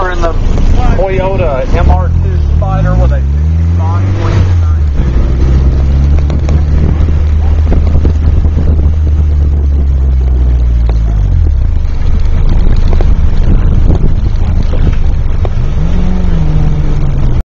bumper in the Toyota MR2 Spider with a